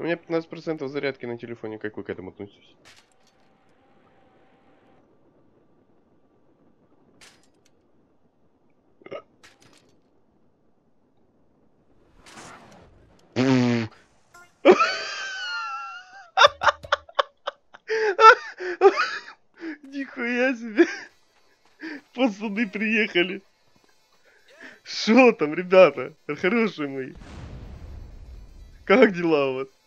У меня 15% зарядки на телефоне, как вы к этому относитесь? Нихуя себе. Пацаны приехали. Что там, ребята? Хорошие мои. Как дела у вас?